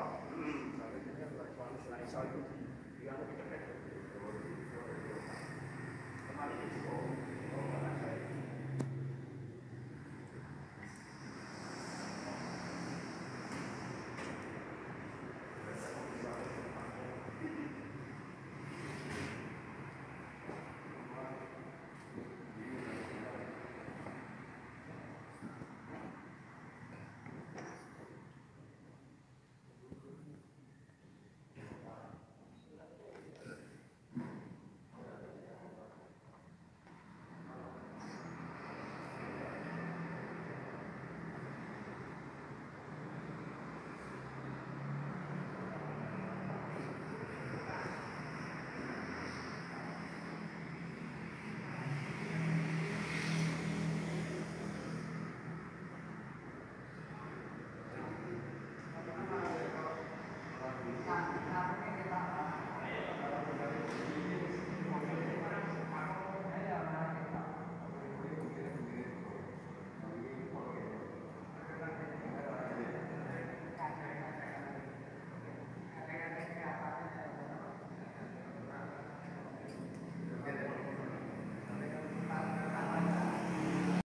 കേട്ടോ